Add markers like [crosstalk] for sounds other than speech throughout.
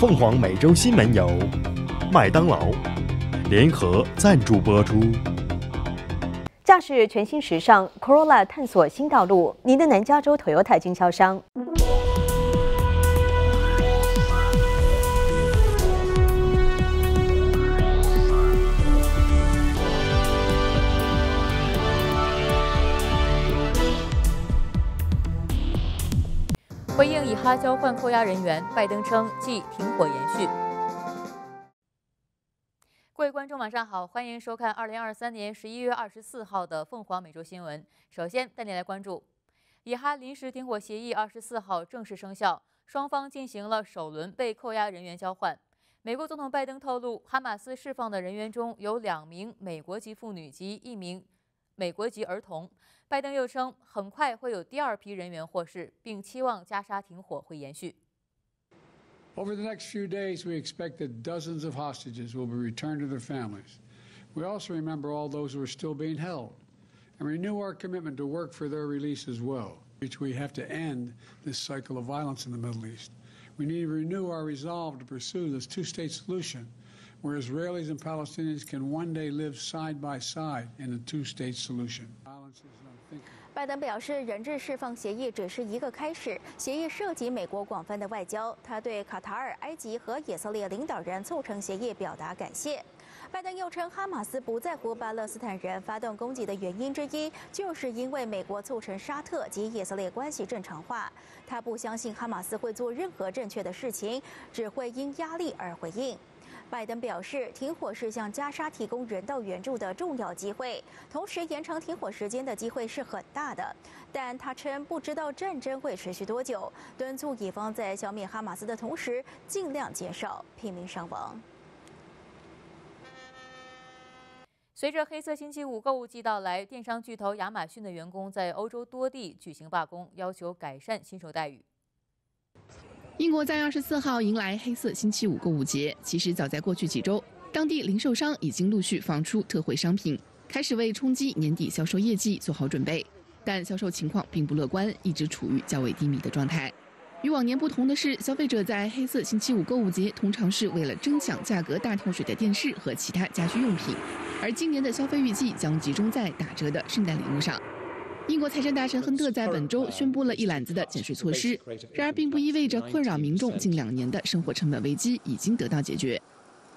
凤凰美洲新闻游麦当劳联合赞助播出。驾驶全新时尚 Corolla，探索新道路。您的南加州 Toyota 经销商。回应以哈交换扣押人员，拜登称即停火延续。各位观众，晚上好，欢迎收看二零二三年十一月二十四号的凤凰美洲新闻。首先带你来关注，以哈临时停火协议二十四号正式生效，双方进行了首轮被扣押人员交换。美国总统拜登透露，哈马斯释放的人员中有两名美国籍妇女及一名美国籍儿童。拜登又称，很快会有第二批人员获释，并期望加沙停火会延续。Over the next few days, we expect that dozens of hostages will be returned to their families. We also remember all those who are still being held and renew our commitment to work for their release as well. Which we have to end this cycle of violence in the Middle East. We need to renew our resolve to pursue this two state solution where Israelis and Palestinians can one day live side by side in a two state solution. 拜登表示，人质释放协议只是一个开始，协议涉及美国广泛的外交。他对卡塔尔、埃及和以色列领导人促成协议表达感谢。拜登又称，哈马斯不在乎巴勒斯坦人发动攻击的原因之一，就是因为美国促成沙特及以色列关系正常化。他不相信哈马斯会做任何正确的事情，只会因压力而回应。拜登表示，停火是向加沙提供人道援助的重要机会，同时延长停火时间的机会是很大的。但他称不知道战争会持续多久，敦促以方在消灭哈马斯的同时，尽量减少平民伤亡。随着黑色星期五购物季到来，电商巨头亚马逊的员工在欧洲多地举行罢工，要求改善薪酬待遇。英国在二十四号迎来黑色星期五购物节。其实早在过去几周，当地零售商已经陆续放出特惠商品，开始为冲击年底销售业绩做好准备。但销售情况并不乐观，一直处于较为低迷的状态。与往年不同的是，消费者在黑色星期五购物节通常是为了争抢价格大跳水的电视和其他家居用品，而今年的消费预计将集中在打折的圣诞礼物上。英国财政大臣亨特在本周宣布了一揽子的减税措施，然而并不意味着困扰民众近两年的生活成本危机已经得到解决。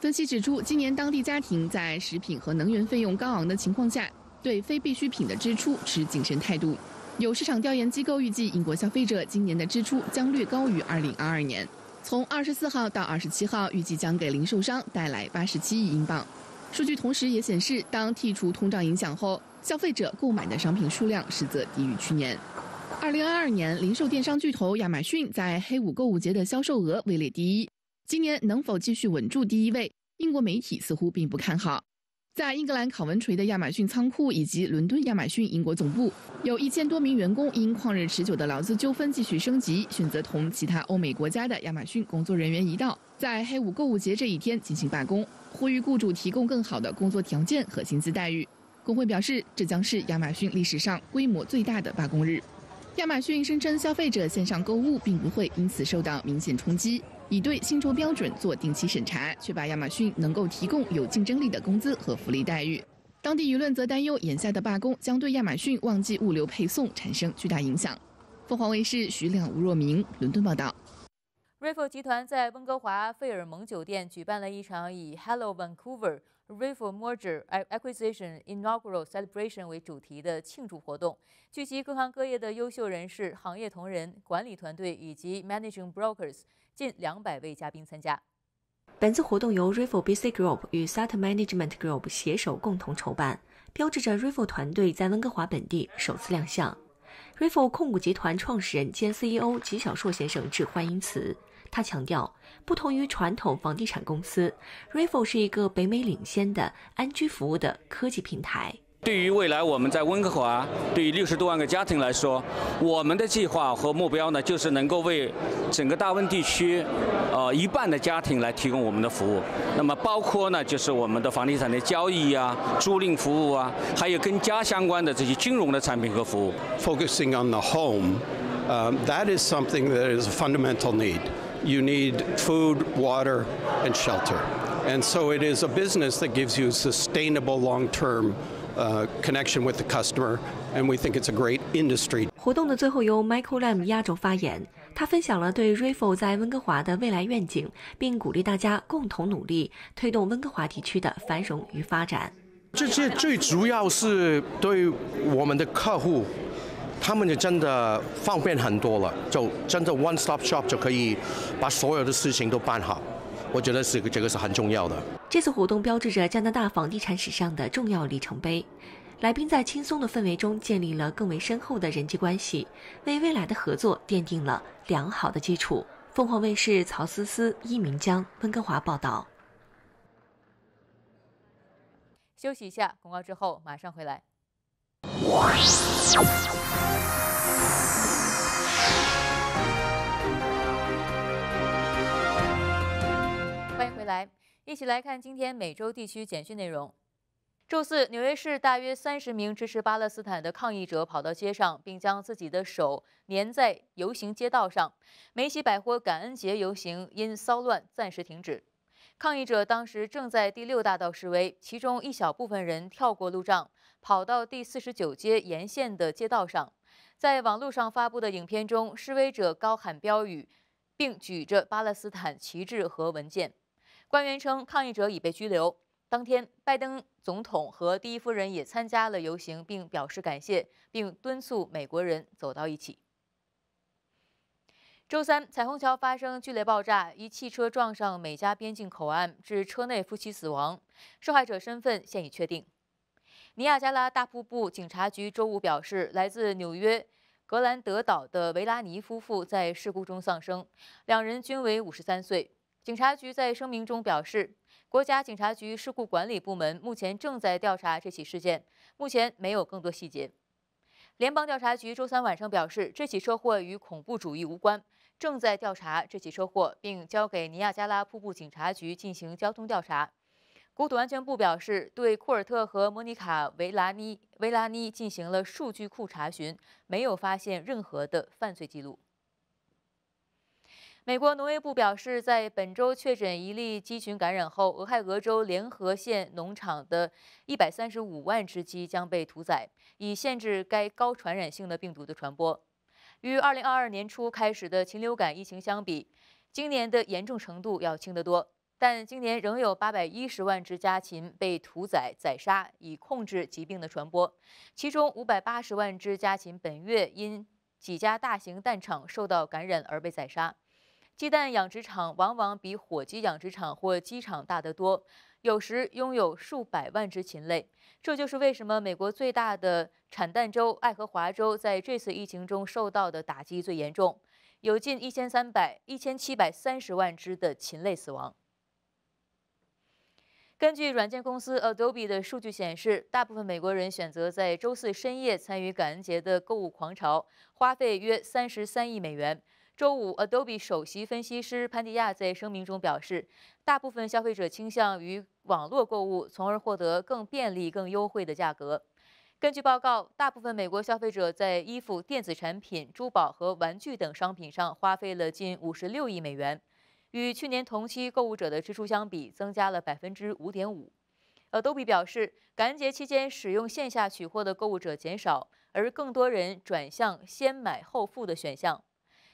分析指出，今年当地家庭在食品和能源费用高昂的情况下，对非必需品的支出持谨慎态度。有市场调研机构预计，英国消费者今年的支出将略高于2022年。从24号到27号，预计将给零售商带来87亿英镑。数据同时也显示，当剔除通胀影响后，消费者购买的商品数量实则低于去年。二零二二年，零售电商巨头亚马逊在黑五购物节的销售额位列第一。今年能否继续稳住第一位？英国媒体似乎并不看好。在英格兰考文垂的亚马逊仓库以及伦敦亚马逊英国总部，有一千多名员工因旷日持久的劳资纠纷继续升级，选择同其他欧美国家的亚马逊工作人员一道，在黑五购物节这一天进行罢工，呼吁雇主提供更好的工作条件和薪资待遇。工会表示，这将是亚马逊历史上规模最大的罢工日。亚马逊声称，消费者线上购物并不会因此受到明显冲击，已对薪酬标准做定期审查，确保亚马逊能够提供有竞争力的工资和福利待遇。当地舆论则担忧，眼下的罢工将对亚马逊旺季物流配送产生巨大影响。凤凰卫视徐亮、吴若明伦敦报道。瑞 l 集团在温哥华费尔蒙酒店举办了一场以 “Hello Vancouver”。Rival Merger Acquisition Inaugural Celebration 为主题的庆祝活动，聚集各行各业的优秀人士、行业同仁、管理团队以及 Managing Brokers，近两百位嘉宾参加。本次活动由 Rivo BC Group 与 Sat Management Group 携手共同筹办，标志着 Rivo 团队在温哥华本地首次亮相。Rivo 控股集团创始人兼 CEO 吉小硕先生致欢迎词。他强调，不同于传统房地产公司 r i f o 是一个北美领先的安居服务的科技平台。对于未来我们在温哥华，对于六十多万个家庭来说，我们的计划和目标呢，就是能够为整个大温地区，呃，一半的家庭来提供我们的服务。那么包括呢，就是我们的房地产的交易啊、租赁服务啊，还有跟家相关的这些金融的产品和服务。Focusing on the home, that is something that is a fundamental need. you need food, water, and shelter. And so it is a business that gives you sustainable long-term uh, connection with the customer, and we think it's a great industry. 活动的最后由 Michael Lam 压轴发言，他分享了对 Rifle 在温哥华的未来愿景，并鼓励大家共同努力，推动温哥华地区的繁荣与发展。这些最主要是对我们的客户， 他们就真的方便很多了，就真的 one stop shop 就可以把所有的事情都办好。我觉得是这个是很重要的。这次活动标志着加拿大房地产史上的重要里程碑。来宾在轻松的氛围中建立了更为深厚的人际关系，为未来的合作奠定了良好的基础。凤凰卫视曹思思、伊明江温哥华报道。休息一下，广告之后马上回来。欢迎回来，一起来看今天美洲地区简讯内容。周四，纽约市大约三十名支持巴勒斯坦的抗议者跑到街上，并将自己的手粘在游行街道上。梅西百货感恩节游行因骚乱暂时停止。抗议者当时正在第六大道示威，其中一小部分人跳过路障，跑到第四十九街沿线的街道上。在网络上发布的影片中，示威者高喊标语，并举着巴勒斯坦旗帜和文件。官员称，抗议者已被拘留。当天，拜登总统和第一夫人也参加了游行，并表示感谢，并敦促美国人走到一起。周三，彩虹桥发生剧烈爆炸，一汽车撞上美加边境口岸，致车内夫妻死亡，受害者身份现已确定。尼亚加拉大瀑布警察局周五表示，来自纽约格兰德岛的维拉尼夫妇在事故中丧生，两人均为五十三岁。警察局在声明中表示。国家警察局事故管理部门目前正在调查这起事件，目前没有更多细节。联邦调查局周三晚上表示，这起车祸与恐怖主义无关，正在调查这起车祸，并交给尼亚加拉瀑布警察局进行交通调查。国土安全部表示，对库尔特和莫妮卡·维拉尼维拉尼进行了数据库查询，没有发现任何的犯罪记录。美国农业部表示，在本周确诊一例鸡群感染后，俄亥俄州联合县农场的135万只鸡将被屠宰，以限制该高传染性的病毒的传播。与2022年初开始的禽流感疫情相比，今年的严重程度要轻得多。但今年仍有810万只家禽被屠宰宰杀，以控制疾病的传播。其中580万只家禽本月因几家大型蛋场受到感染而被宰杀。鸡蛋养殖场往往比火鸡养殖场或鸡场大得多，有时拥有数百万只禽类。这就是为什么美国最大的产蛋州爱荷华州在这次疫情中受到的打击最严重，有近一千三百、一千七百三十万只的禽类死亡。根据软件公司 Adobe 的数据显示，大部分美国人选择在周四深夜参与感恩节的购物狂潮，花费约三十三亿美元。周五，Adobe 首席分析师潘迪亚在声明中表示，大部分消费者倾向于网络购物，从而获得更便利、更优惠的价格。根据报告，大部分美国消费者在衣服、电子产品、珠宝和玩具等商品上花费了近五十六亿美元，与去年同期购物者的支出相比，增加了百分之五点五。Adobe 表示，感恩节期间使用线下取货的购物者减少，而更多人转向先买后付的选项。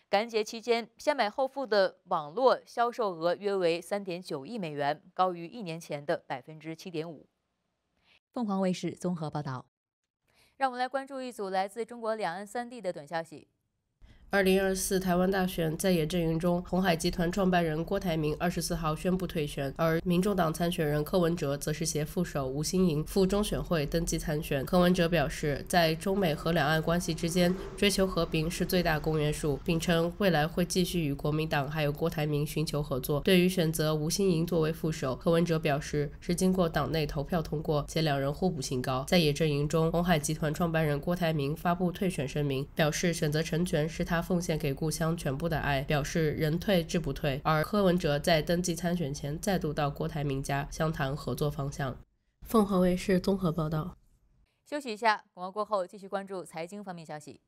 感恩节期间，先买后付的网络销售额约为三点九亿美元，高于一年前的百分之七点五。凤凰卫视综合报道。让我们来关注一组来自中国两岸三地的短消息。二零二四台湾大选在野阵营中，鸿海集团创办人郭台铭二十四号宣布退选，而民众党参选人柯文哲则是携副手吴欣盈赴中选会登记参选。柯文哲表示，在中美和两岸关系之间，追求和平是最大公约数，并称未来会继续与国民党还有郭台铭寻求合作。对于选择吴欣盈作为副手，柯文哲表示是经过党内投票通过，且两人互补性高。在野阵营中，鸿海集团创办人郭台铭发布退选声明，表示选择成全是他。奉献给故乡全部的爱，表示人退志不退。而柯文哲在登记参选前，再度到郭台铭家相谈合作方向。凤凰卫视综合报道。休息一下，广告过后继续关注财经方面消息。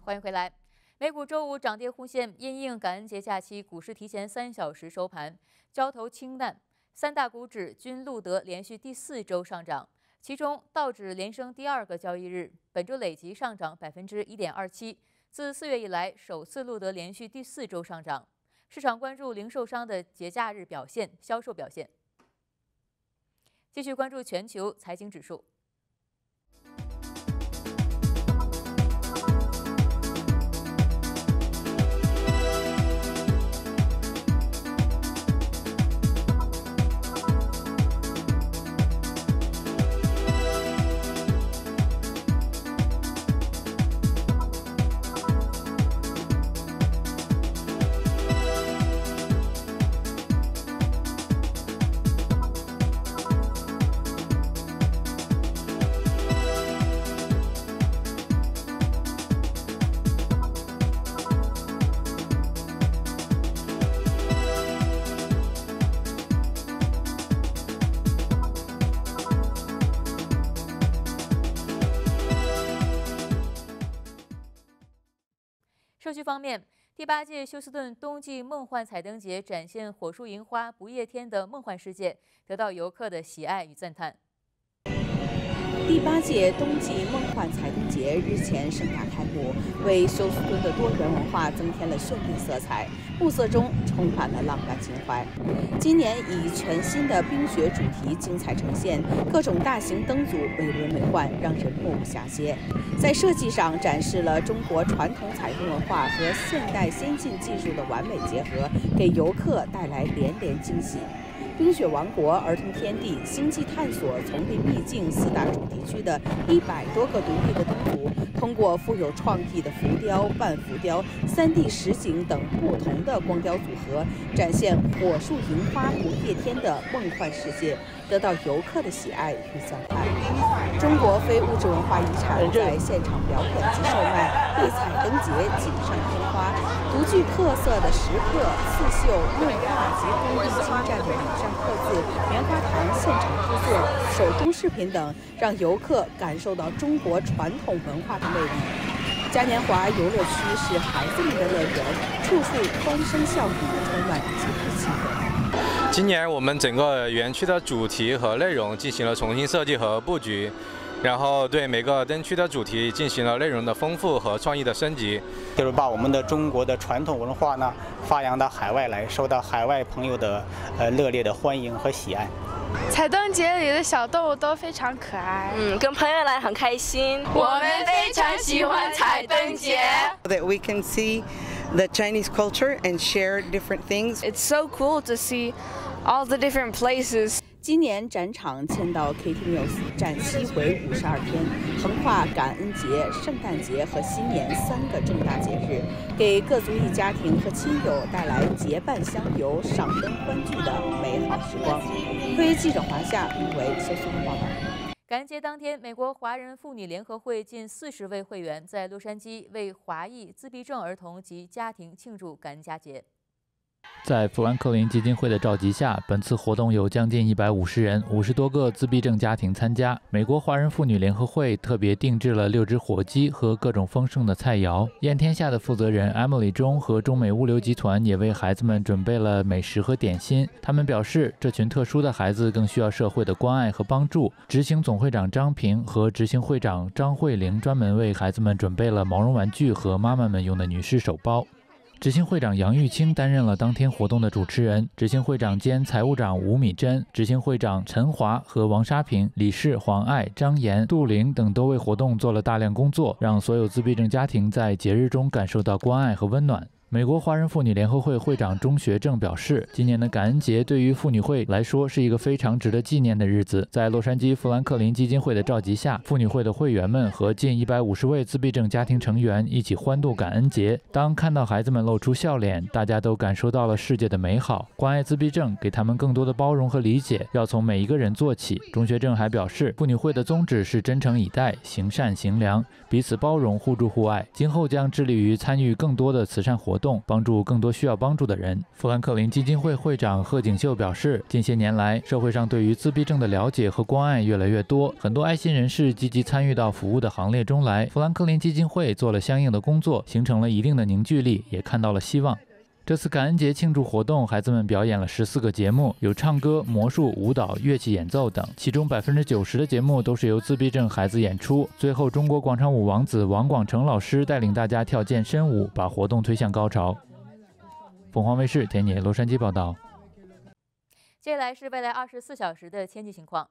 欢迎回来。美股周五涨跌互现，因应感恩节假期，股市提前三小时收盘，交投清淡。三大股指均录得连续第四周上涨，其中道指连升第二个交易日，本周累计上涨百分之一点二七，自四月以来首次录得连续第四周上涨。市场关注零售商的节假日表现、销售表现。继续关注全球财经指数。据方面，第八届休斯顿冬季梦幻彩灯节展现火树银花、不夜天的梦幻世界，得到游客的喜爱与赞叹。第八届冬季梦幻彩灯节日前盛大开幕，为休斯敦的多元文化增添了绚丽色彩。暮色中充满了浪漫情怀。今年以全新的冰雪主题精彩呈现，各种大型灯组美轮美奂，让人目不暇 [laughs] 接。在设计上展示了中国传统彩灯文化和现代先进技术的完美结合，给游客带来连连惊喜。冰雪王国、儿童天地、星际探索、丛林秘境四大主题区的一百多个独立的灯组，通过富有创意的浮雕、半浮雕、3D 实景等不同的光雕组合，展现火树银花不夜天的梦幻世界，得到游客的喜爱与赞叹。中国非物质文化遗产在现场表演及售卖，为彩灯节锦上添花。独具特色的石刻、刺绣、木画及工艺精湛的礼上刻字、棉花糖现场制作、手工饰品等，让游客感受到中国传统文化的魅力。嘉年华游乐区是孩子们的乐园，处处欢声笑语，充满节日气氛。今年我们整个园区的主题和内容进行了重新设计和布局。然后对每个灯区的主题进行了内容的丰富和创意的升级，就是把我们的中国的传统文化呢发扬到海外来，受到海外朋友的呃热烈的欢迎和喜爱。彩灯节里的小动物都非常可爱，嗯，跟朋友来很开心。我们非常喜欢彩灯节。That we can see the Chinese culture and share different things. It's so cool to see all the different places. 今年展场迁到 KT Mills，展期为五十二天，横跨感恩节、圣诞节和新年三个重大节日，给各族裔家庭和亲友带来结伴相游、赏灯欢聚的美好时光。特约记者华夏名为休斯顿报道。感恩节当天，美国华人妇女联合会近四十位会员在洛杉矶为华裔自闭症儿童及家庭庆祝感恩佳节。在富兰克林基金会的召集下，本次活动有将近一百五十人、五十多个自闭症家庭参加。美国华人妇女联合会特别定制了六只火鸡和各种丰盛的菜肴。燕天下的负责人 Emily 中和中美物流集团也为孩子们准备了美食和点心。他们表示，这群特殊的孩子更需要社会的关爱和帮助。执行总会长张平和执行会长张慧玲专门为孩子们准备了毛绒玩具和妈妈们用的女士手包。执行会长杨玉清担任了当天活动的主持人，执行会长兼财务长吴敏珍、执行会长陈华和王沙平、理事黄爱、张岩、杜玲等都为活动做了大量工作，让所有自闭症家庭在节日中感受到关爱和温暖。美国华人妇女联合会会长钟学正表示，今年的感恩节对于妇女会来说是一个非常值得纪念的日子。在洛杉矶富兰克林基金会的召集下，妇女会的会员们和近一百五十位自闭症家庭成员一起欢度感恩节。当看到孩子们露出笑脸，大家都感受到了世界的美好。关爱自闭症，给他们更多的包容和理解，要从每一个人做起。钟学正还表示，妇女会的宗旨是真诚以待、行善行良、彼此包容、互助互爱。今后将致力于参与更多的慈善活动。帮助更多需要帮助的人。富兰克林基金会会长贺景秀表示，近些年来，社会上对于自闭症的了解和关爱越来越多，很多爱心人士积极参与到服务的行列中来。富兰克林基金会做了相应的工作，形成了一定的凝聚力，也看到了希望。这次感恩节庆祝活动，孩子们表演了十四个节目，有唱歌、魔术、舞蹈、乐器演奏等。其中百分之九十的节目都是由自闭症孩子演出。最后，中国广场舞王子王广成老师带领大家跳健身舞，把活动推向高潮。凤凰卫视田野洛杉矶报道。接下来是未来二十四小时的天气情况。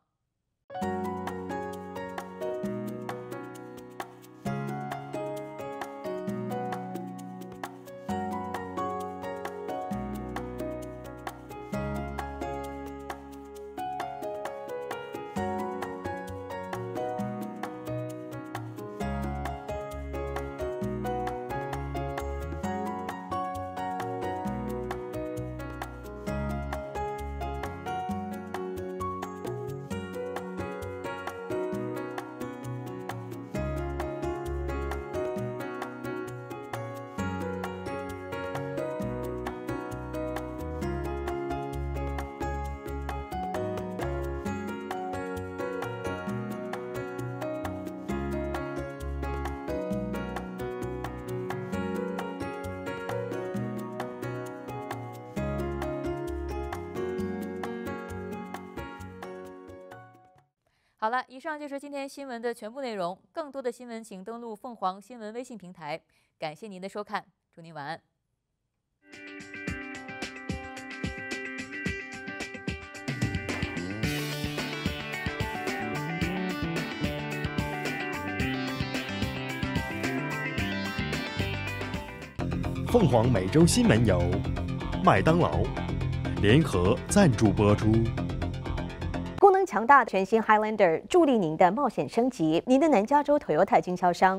好了，以上就是今天新闻的全部内容。更多的新闻，请登录凤凰新闻微信平台。感谢您的收看，祝您晚安。凤凰每周新闻由麦当劳联合赞助播出。强大的全新 Highlander 助力您的冒险升级。您的南加州 Toyota 经销商。